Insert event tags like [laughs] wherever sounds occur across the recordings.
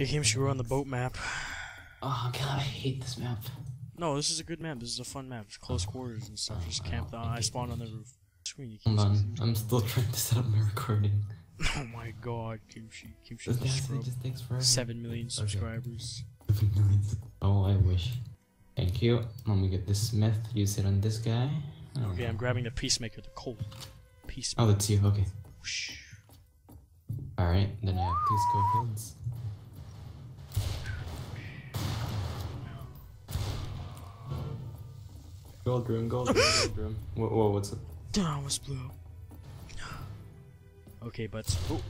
Hey, Kimchi, we're on the boat map. Oh god, I hate this map. No, this is a good map. This is a fun map. It's close quarters and stuff. Just camp down. I spawned on the roof. Hold on, I'm still trying to set up my recording. [laughs] Oh my god, Kimchi. Kimchi's This a thing scrub. just takes forever. Seven million subscribers. Seven million. Oh, I wish. Thank you. Let me get this smith. Use it on this guy. Okay, know. I'm grabbing the peacemaker, the Colt Oh, peacemaker. that's you. Okay. Alright, then I have two Schofields. Gold room, gold room, gold room. [laughs] Whoa, whoa, what's up? I almost blew up. Okay, but oh,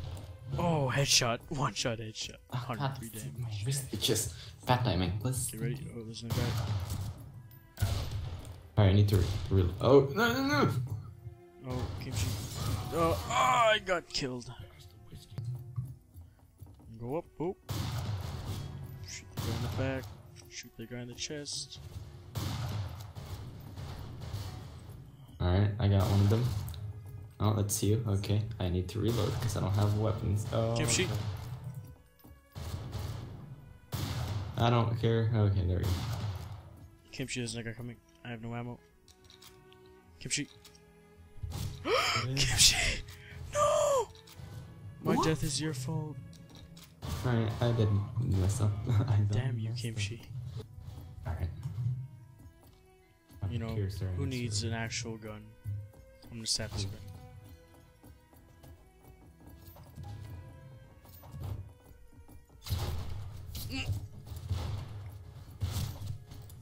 oh, headshot, one shot, headshot, Ah, God, 103 my damage. wrist itches. Bad timing. Let's. Get ready. Oh, there's no guy. Alright, I need to re- reload. Oh, no, no, no! Oh, Kimchi. Oh, oh, I got killed. Go up. Oh. Shoot the guy in the back. Shoot the guy in the chest. Alright, I got one of them. Oh, that's you. Okay, I need to reload because I don't have weapons. Oh. Kimchi. okay. I don't care. Okay, there we go. Kimchi, there's guy coming. I have no ammo. Kimchi. [gasps] Kimchi! No! My What? death is your fault. Alright, I didn't mess up. [laughs] Damn you, Kimchi. up. You know, who needs an actual gun? I'm gonna stab this guy.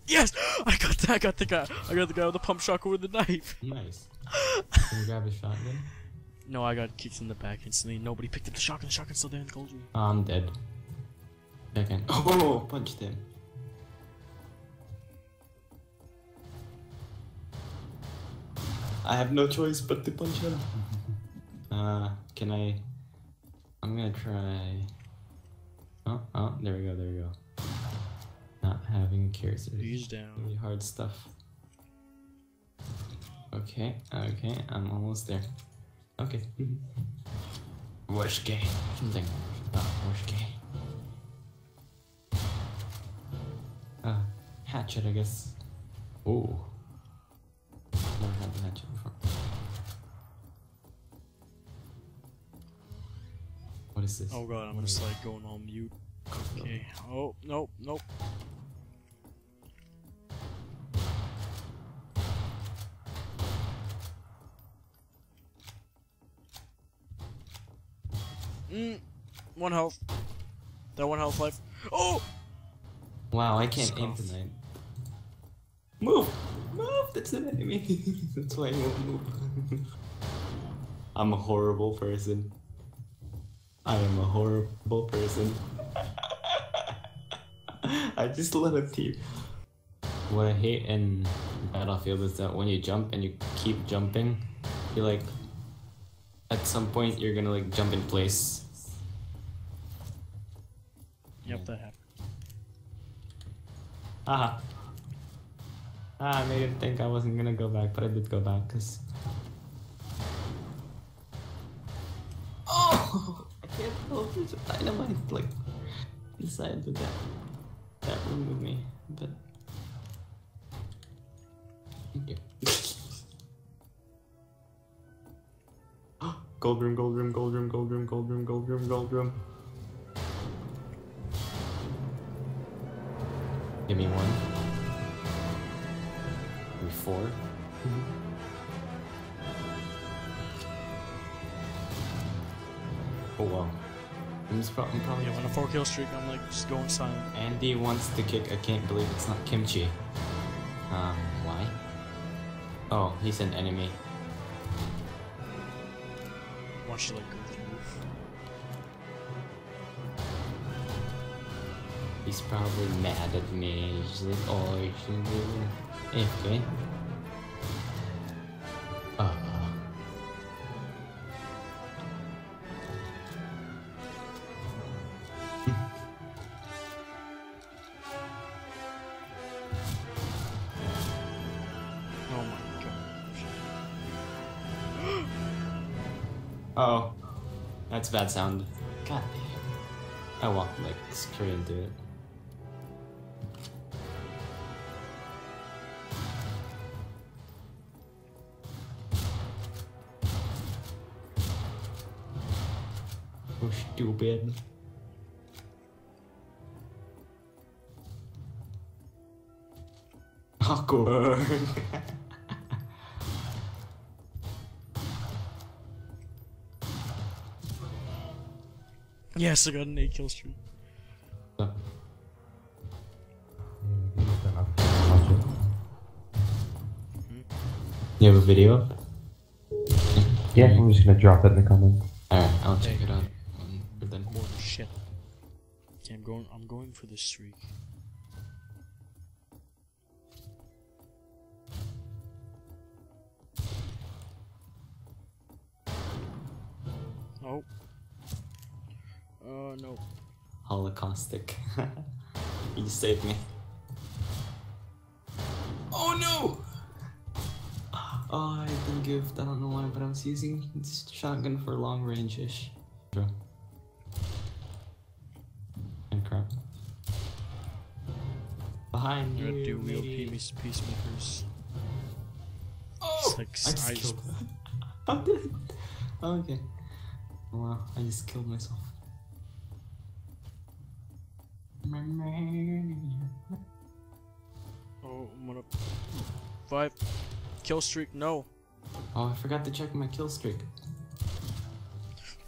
Yes! [gasps] I got that, I got the guy. I got the guy with the pump shotgun with the knife. Nice. [laughs] Can you grab a shotgun? No, I got kicked in the back instantly. Nobody picked up the shotgun. The shotgun's still there in the gold. Oh, I'm dead. Second. [laughs] Oh, punched him. I have no choice but to punch him. [laughs] uh, can I? I'm gonna try. Oh, oh, there we go, there we go. Not having cures. He's down. Really hard stuff. Okay, okay, I'm almost there. Okay. Worst game. Something about worst game. Uh, hatchet, I guess. Ooh. Never had before. What is this? Oh god, I'm gonna start going on mute. Okay. Oh, nope, nope. Mm, one health. That one health life. Oh! Wow, I can't aim tonight. Move! Move! That's an. That's why you move. I'm a horrible person. I am a horrible person. [laughs] I just let a team. What I hate in Battlefield is that when you jump and you keep jumping, you like at some point you're gonna like jump in place. Yep, that happened. Ah. Ah, I made him think I wasn't gonna go back, but I did go back, cause. Oh! [laughs] I can't hold this dynamite like inside of that that room with me, but. Thank you. [gasps] gold room, gold room, gold room, gold room, gold room, gold room, gold room. Give me one. Give me 4 Oh wow. I'm, just pro- I'm probably. Yeah, on a four kill streak, I'm like just going silent. Andy wants to kick. I can't believe it's not kimchi. Um, why? Oh, he's an enemy. Why don't you like go through? He's probably mad at me. He's like, oh, you shouldn't do AFK. Uh. Oh my god. [gasps] Oh. That's bad sound. God damn. I walked like straight into it. Stupid. Awkward. [laughs] Yes, I got an 8 kill streak. So, you have a video? Yeah, I'm just gonna drop it in the comments. Alright, I'll check it out. Okay, I'm going. I'm going for this streak. Oh. Oh uh, no. Holocaustic. [laughs] you saved me. Oh no! Oh, I didn't give. I don't know why, but I was using this shotgun for long range ish. Behind You you. do real peace peacemakers. Oh! Like I just killed. [laughs] Did? Oh, okay. Wow, I just killed myself. Oh, I'm gonna. Five. Kill streak, no. Oh, I forgot to check my kill streak.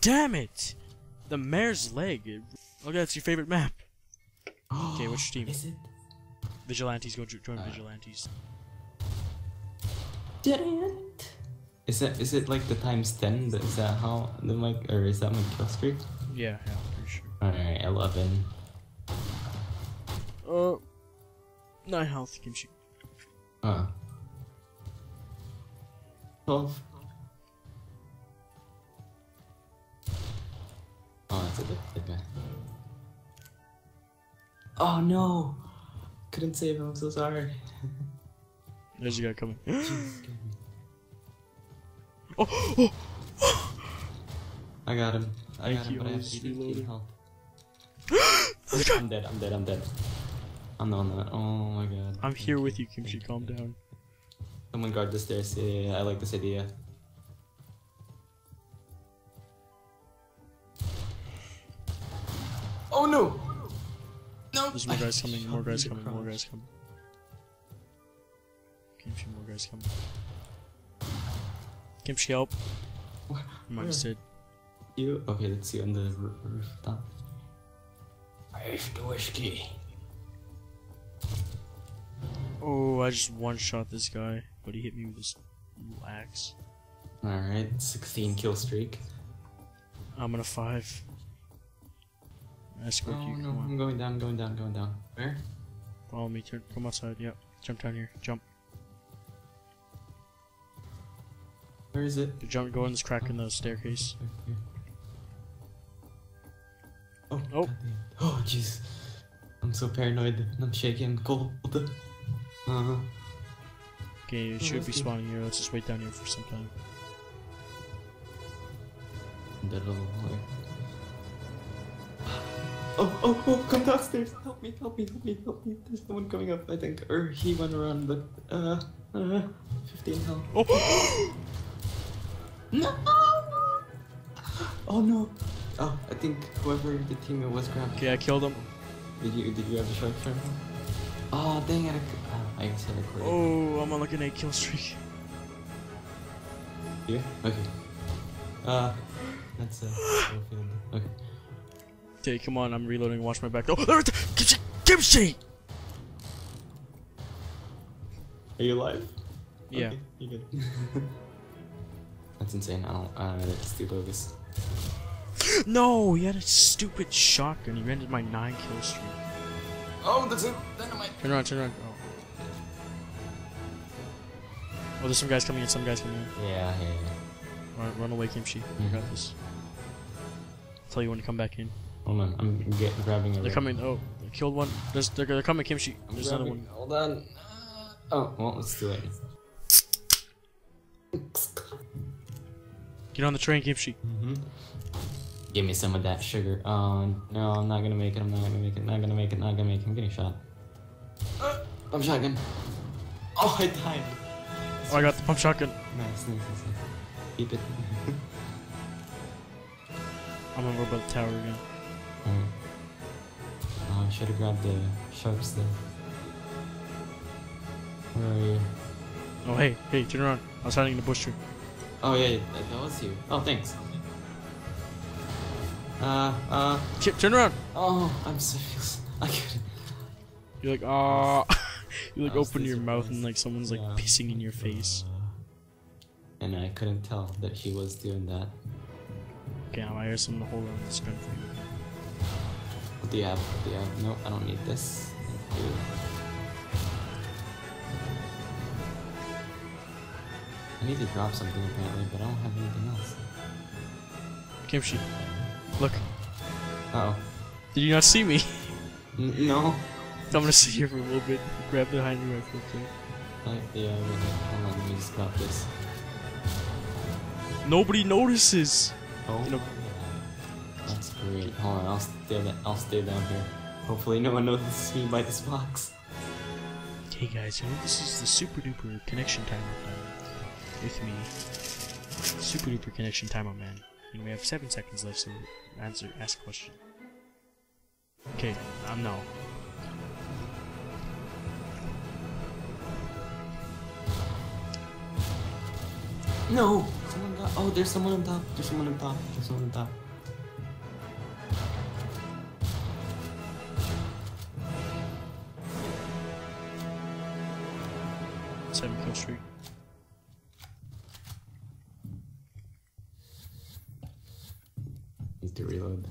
Damn it! The mare's leg. Okay, that's your favorite map. [gasps] Okay, which team? Is it? Vigilantes, go jo- join Alright. Vigilantes. Did it? Is that is it like the times ten? Is that how the mic or is that my kill streak? Yeah, yeah, pretty sure. Alright, eleven. Uh, nine health, kimchi. Uh. Twelve. Oh, that's a good, good guy. Oh no! Couldn't save him. I'm so sorry. There's a guy coming. Jeez, oh, oh, [gasps] I got him. I Thank got him, you, but I I have was 18 reloading. health. [gasps] I'm dead. I'm dead. I'm dead. I'm on that. Oh my god. I'm here with you, Kimchi. Calm down. Someone guard the stairs. Yeah, yeah, yeah, I like this idea. Oh no! There's more guys coming, more guys coming, more guys coming. Okay, a few more guys coming. Kimchi help. Minus said. You okay, let's see on the rooftop. I have the whiskey. Oh, I just one shot this guy, but he hit me with his axe. Alright, 16 kill streak. I'm on a 5. That's. Oh, you no, I'm going down, going down, going down. Where? Follow me. Turn from outside. Yep. Jump down here. Jump. Where is it? Jump. Go in this crack oh, in the oh, staircase. Oh. Oh. Oh, jeez. I'm so paranoid. I'm shaking. I'm cold. Uh huh. Okay, it oh, should oh, be spawning here. Let's just wait down here for some time. That little. Oh, oh, oh, come downstairs. Help me, help me, help me, help me. There's someone coming up, I think. Or he went around, but, uh, uh, 15 health. Oh! [gasps] No! Oh no! Oh, I think whoever the team it was grabbed. okay, I killed him. Did you did you have a shot for him? Oh dang it! I, oh, I guess I recorded. Oh, I'm on like an 8 kill streak. Yeah. Okay. Uh, that's uh. Okay. Okay, come on. I'm reloading. Watch my back. Oh, there it is! Kimchi! Kimchi! Are you alive? Yeah. Okay, you good. [laughs] that's insane. I don't. Uh, that's too bogus. No, he had a stupid shotgun. He ended my 9 kill streak. Oh, that's it. Dynamite. Turn around, turn around. Oh. Oh, there's some guys coming in, some guys coming in. Yeah, yeah. yeah. Run, run away, Kimchi. I Mhm. got this. tell you when to come back in. Hold on. I'm get, grabbing it. They're coming. Oh, they killed one. There's, they're, they're coming, Kimchi. I'm There's another grabbing- one. Hold on. Uh, oh, well, let's do it. Get on the train, Kimchi. Mm-hmm. Give me some of that sugar. Oh no, I'm not gonna make it. I'm not gonna make it. Not gonna make it. Not gonna make it. I'm getting shot. Uh, I'm shotgun. Oh, I died. Oh, I got the pump shotgun. Nice, nice, nice. nice. Keep it. [laughs] I'm gonna go by the tower again. Alright. Oh, I should have grabbed the sharks there. Where are you? Oh, hey, hey, turn around. I was hiding in the bush tree. Oh yeah, that, that was you. Oh, thanks. Uh, uh. Chip, turn around. Oh, I'm serious. [laughs] I couldn't. You're like, ah. [laughs] [laughs] you like open your mouth and like someone's like Yeah. pissing in your face. And I couldn't tell that he was doing that. Okay, now I hear someone hold on this gun for you. Do you have? Do you have? No, I don't need this. I need to drop something apparently, but I don't have anything else. Kimchi, look. Uh oh. Did you not see me? [laughs] N- no. I'm gonna sit here for a little bit. Grab the behind you rifle, okay? I, yeah, wait, wait, hold on, let me just drop this. Nobody notices. Oh, You know- great. Hold on, I'll stay. I'll stay down here. Hopefully, no one notices me by this box. Hey guys, you know this is the super duper connection timer time with me. Super duper connection timer man. And we have seven seconds left, so answer, ask a question. Okay, I'm now. No, someone got. Oh, there's someone on top. There's someone on top. There's someone on top. Seven kill streak. Need to reload.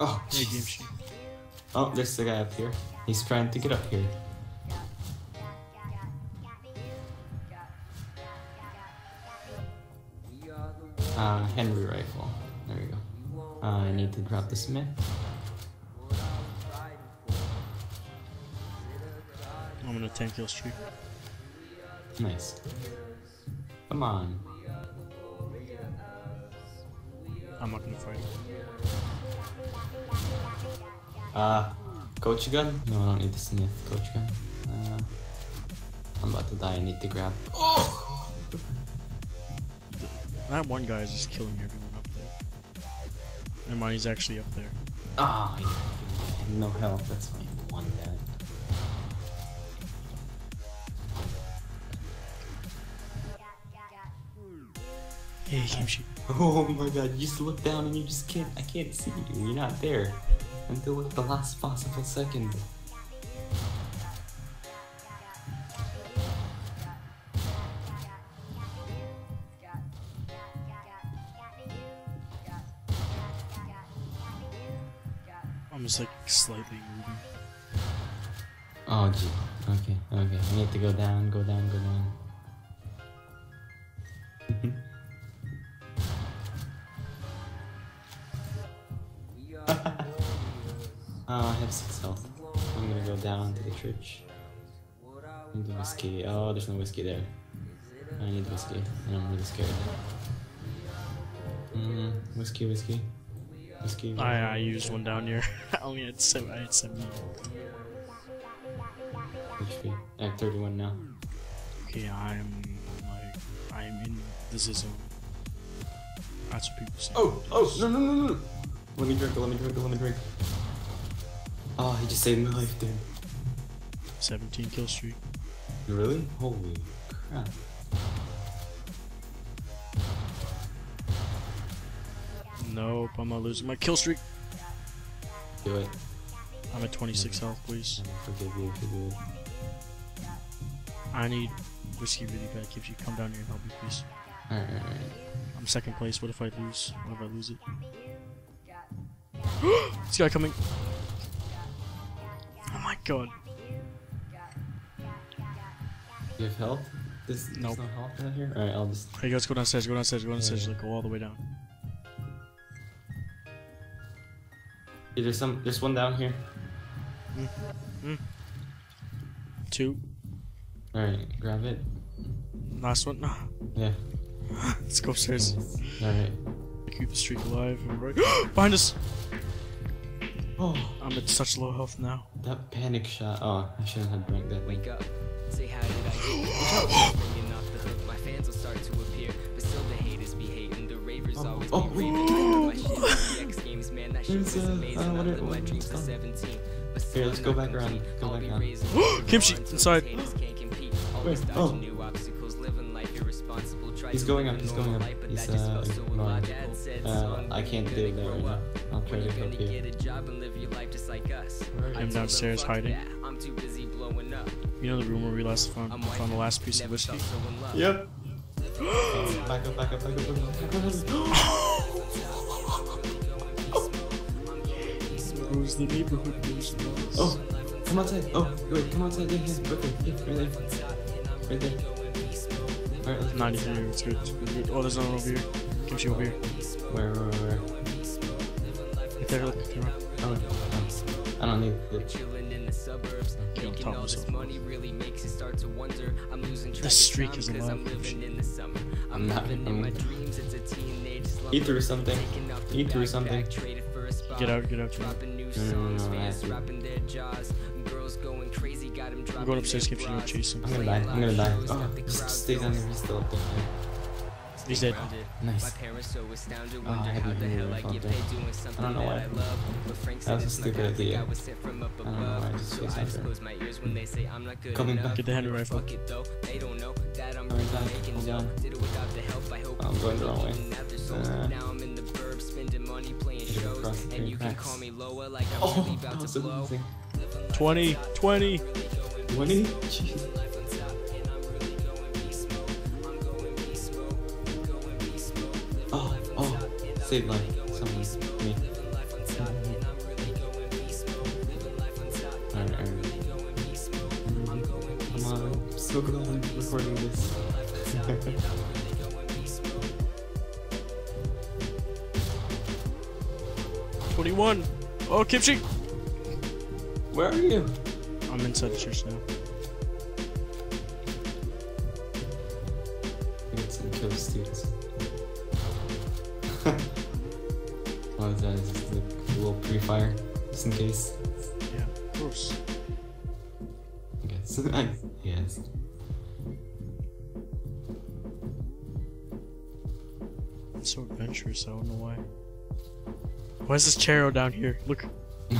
Oh, Hey. Oh, there's the guy up here. He's trying to get up here. Henry rifle. There we go. Uh, I need to drop the Smith. I'm gonna 10 kill streak. Nice. Come on. I'm not gonna fight. Uh, coach gun? No, I don't need the Smith coach gun. Uh, I'm about to die. I need to grab. Oh! That one guy is just killing everyone up there. Never mind, he's actually up there. Ah, yeah. No health. That's fine. One dead. Hey, game sheet. Oh my god, you just look down and you just can't, I can't see you. You're not there. Until like the last possible second. I'm just like slightly moving. Oh gee. Okay, okay. I need to go down, go down, go down. [laughs] Oh, I have six health. I'm gonna go down to the church. Need the whiskey. Oh, there's no whiskey there. I need whiskey, and I'm really scared. Mm, whiskey, whiskey, whiskey. I, I used one down here. [laughs] I only had seven. I had seven. HP. I have 31 now. Okay, I'm like I'm in the zone. That's what people say. Oh, oh, no, no, no, no. Let me drink, let me drink, let me drink. Oh, he just saved my life, dude. 17 kill streak. Really? Holy crap. Nope, I'm not losing my kill streak. Do it. I'm at 26 health, please. I forgive you if you do it. I need whiskey really bad. Gives you come down here and help me, please. Alright. I'm second place. What if I lose? What if I lose it? [gasps] this guy coming. Oh my god. You have health? There's, there's Nope. no health down here? Alright, I'll just. Hey, let's go downstairs. Go downstairs. Go downstairs. Yeah. Like, go all the way down. Yeah, there's some. There's one down here. Mm-hmm. Mm. Two. All right, grab it. Last one. [gasps] Yeah. Let's go upstairs. All right. Keep the streak alive. and Right. [gasps] Behind us. Oh, I'm at such low health now. that panic shot. Oh, I shouldn't have drank that. Wake up. Say how did I get [gasps] Bringing off the hook, my fans will start to appear. But still the haters be hating, the ravers Oh, always oh, be raving. [laughs] wait. My shit, DX games, man, that shit There's, was amazing. uh, I what it- lived my dreams at 17. But Here, still let's go back around, go I'll back around. [gasps] Kimchi, bars inside. haters can't compete. Always Where? dodging Oh. new obstacles, living life irresponsible. Try He's going up. He's going up. He's uh, ignoring. illogical. Uh, I can't you do gonna that right now. I'll try When to you help gonna you. get a job and live your life just like us? Where are you? I I'm downstairs hiding. that, I'm too busy blowing up. You know the room where we last found, found the last piece of whiskey? felt so in love. Yep. [gasps] back up, back up, back up, back up. [gasps] Who's the neighborhood news? Oh, come outside. Oh, wait, come outside. Yeah, yeah, okay, yeah, right there. Right there. Alright, let's 93, it's good. It's good, good. Oh, there's another over here. Kimchi over here. Where, where, where, where? Right there, look. Come on. Oh. I don't need it. The suburbs, Okay, on making top all this money really makes you start to wonder. I'm losing track The of streak time is 'cause I'm alive. living in the summer. I'm, I'm not- in my dreams. It's a teenage slumber. He threw something. Taking off the He threw something. traded for a spot. Get out, get out, get out. Dropping new no, songs, no, I fans have to. dropping their jaws. Girls going crazy, got him dropping I'm going upstairs, their Kimchi, don't chase him. I'm gonna die. I'm gonna die. Oh, [gasps] just stay down there. He's still up there. He's dead. My Nice. parents so astounded, Oh, I wonder had how to the hear hell you I from get there. paid doing something know that why. I love. But Frank That said was a it's not stupid I think idea. I was sent from up I don't know why I above. just So chased I after just it. close my ears when they say I'm not good Coming enough. back. Get the Henry rifle. Fuck it though, they don't know that I'm really making Hold Did it without the help. I hope I'm going the wrong way. Eating out their souls. Uh, now I'm in shows, across the and you can cracks. call me lower like I'm Oh, really about was to blow. 20, 20. 20? Jeez. Oh, oh, save life. Someone, me. Alright, alright. Mm-hmm. Come on, I'm so glad I'm recording this. [laughs] 21. Oh, Kimchi! Where are you? I'm inside the church now. I get some kill students. [laughs] what is that? Is this the little pre-fire? Just in case? Yeah, of course. [laughs] I guess. yes. Why is this Charo down here? Look. [laughs]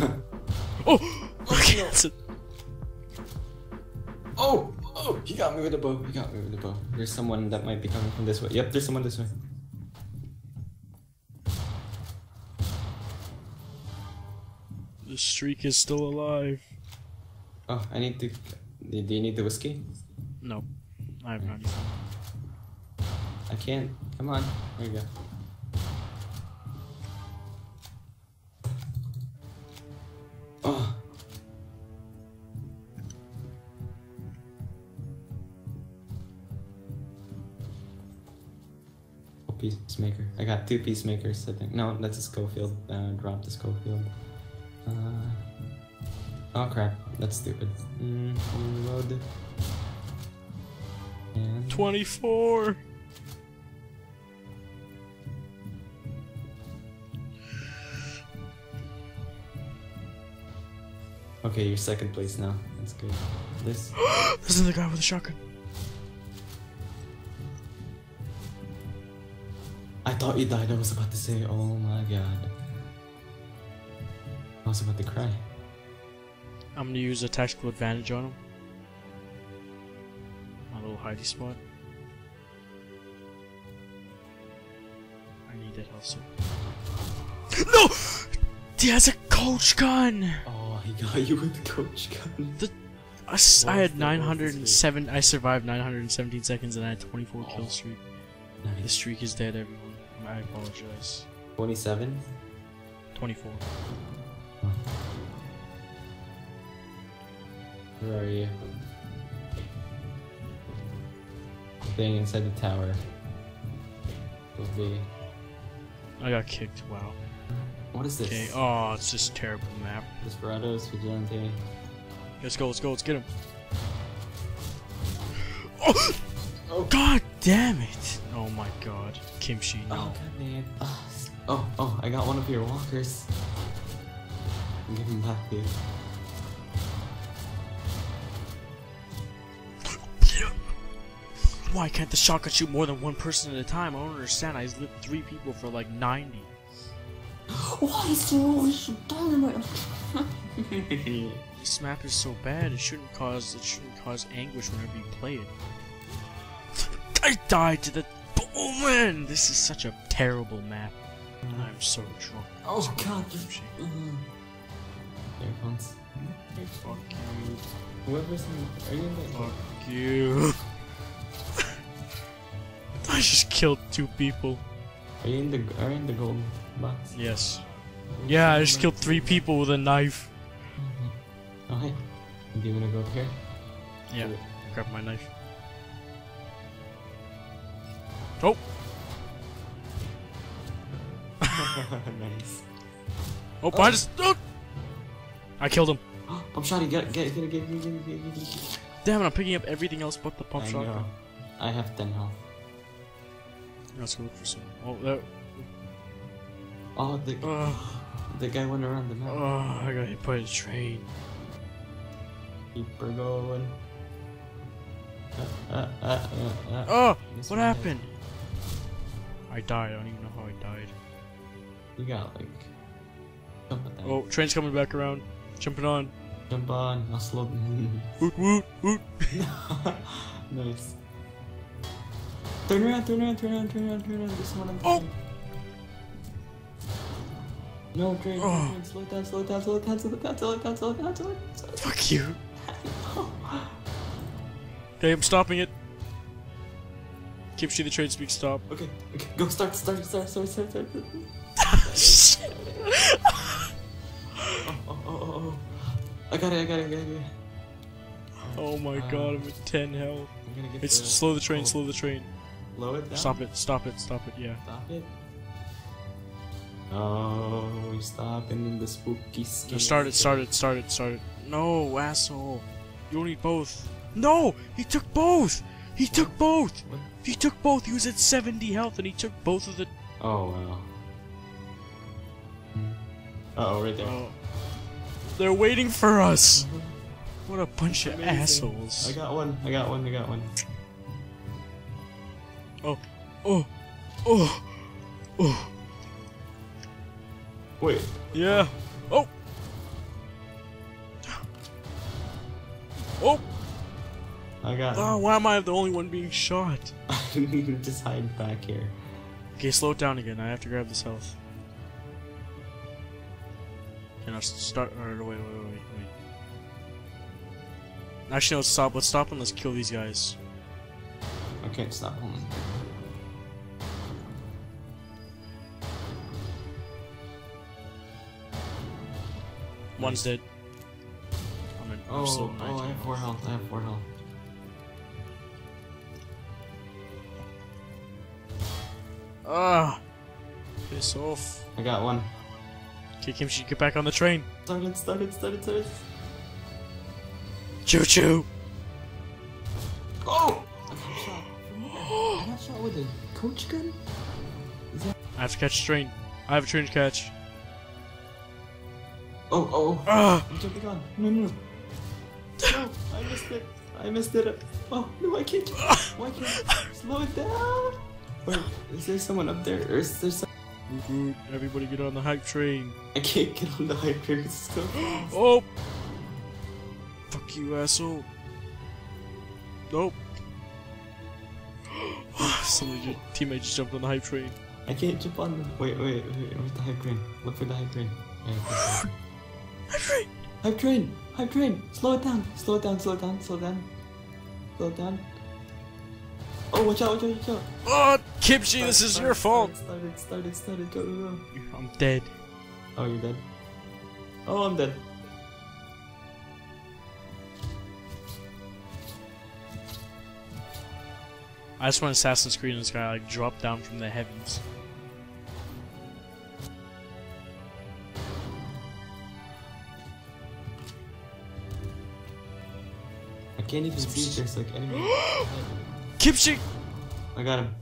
Oh! Look at it! Oh! Oh! He got me with a bow. He got me with a bow. There's someone that might be coming from this way. Yep, there's someone this way. The streak is still alive. Oh, I need to. Do you need the whiskey? No, I have not. I can't. Come on. There you go. I got two peacemakers, I think. No, that's a Schofield. Uh, drop the Schofield. Uh, oh crap, that's stupid. Mm, reload. And 24! okay, you're second place now. That's good. This. [gasps] This is the guy with the shotgun. Thought you died. I was about to say, oh my god. I was about to cry. I'm gonna use a tactical advantage on him. My little hidey spot. I need that also. No! He has a coach gun! Oh, he got you with the coach gun. I, s- I was had the- what was the 907. I survived 917 seconds and I had 24 kill Oh. streak. The streak is dead, everyone. I apologize. 27? 24. Where are you? Staying inside the tower. Will be. I got kicked. Wow. What is this? Okay. Oh, it's this terrible map. Desperados, Vigilante. Let's go. Let's go. Let's get him. [gasps] Oh! Oh, [gasps] God damn it! Oh my God, Kimchi, Oh, no. god dang it. Ah, Oh, oh, I got one of your walkers. Give him back, dude. Why can't the shotgun shoot more than one person at a time? I don't understand. I lit three people for like 90. [gasps] Why is there always dynamite? This map is so bad. It shouldn't cause it shouldn't cause anguish whenever you play it. I died to the. Oh man, this is such a terrible map. I'm so drunk. Oh god, Kimchi. Mm. Earphones. Fuck you. Whoever's in, are you in the Fuck you. [laughs] I just killed two people. Are you in the are you in the gold box? Yes. Yeah, I just killed three people with a knife. Oh hey. Do you wanna go up here? Yeah. Grab my knife. Oh! [laughs] nice. Oh, behind us! Oh! I killed him. [gasps] Pump shotty, get it, get it, get it, get get get get. Damn it, I'm picking up everything else but the pump I shotgun. know. I have 10 health. Let's go look for some. Oh, there. Oh, the, Ugh. the guy went around the map. Oh, I got hit by a train. Keep her going. Uh, uh, uh, uh, uh. Oh! What my head. I died. I don't even know how I died. You got like. Jump. Oh, train's coming back around. Jumping on. Jump on. I'll [laughs] slow. Woot woot woot. [laughs] nice. Turn around, turn around, turn around, turn around, turn around. This one Oh. No, train, Oh. train, slow down, slow down, slow down, slow down, slow down, slow down, slow down. slow down. Fuck you. [laughs] Okay, I'm stopping it. Kimchi the train speak stop. Okay, okay, go start, start, start, start, start, start. Shit. [laughs] Oh, oh, oh, oh, oh. I got it, I got it, I got it. Oh my Uh, god, I'm at 10 health. I'm gonna get It's the- slow the train, oh, slow the train. Slow it down. Stop it, stop it, stop it, yeah. Stop it. Oh, we stopping in the spooky No, skin. start it, start it, start it, start it. No, asshole. You need both. No! He took both! He took both! What? He took both! He was at 70 health and he took both of the. Oh wow. Uh oh, right there. Oh. They're waiting for us! What a bunch of Amazing. assholes. I got one. I got one. I got one. Oh, oh, oh, oh. Wait. Yeah. Oh! Oh! I got. Oh, why am I the only one being shot? I didn't even just hide back here. Okay, slow it down again. I have to grab this health. Okay, now s- start. Or wait, wait, wait, wait. Actually, let's stop. Let's stop and let's kill these guys. Okay, stop. Hold on. One's dead. I'm, in, I'm Oh, oh, I have four health. I have four health. Ah! Piss off. I got one. Okay, Kimchi, get back on the train. Start it. Start it. Start it. Start it. Choo choo! Oh! I got shot. With a coach gun. I have to catch a train. I have a train to catch. Oh, oh, oh. Ah! I'm jumping on. No, no, no. No, I missed it. I missed it. Oh, no, I can't. Why can't I slow it down? Wait, is there someone up there? Or is there some... Woot. Everybody get on the hype train. I can't get on the high train. Oh! Fuck you, asshole. Nope. [gasps] Somebody, ju- teammate just jumped on the hype train. I can't jump on the... Wait, wait, wait. Where's the high train? Look for the high train. Hype train! Hype train! Hype train! Slow it down! Slow it down, slow it down, slow it down. Slow it down. Oh, watch out, watch out, watch out. Oh, Kimchi, this is your fault. Started, started, started, go, go, go. I'm dead. Oh, you're dead? Oh, I'm dead. I just want Assassin's Creed and this guy like drop down from the heavens. I can't even see. there's like anyone. [gasps] Kimchi! I got him.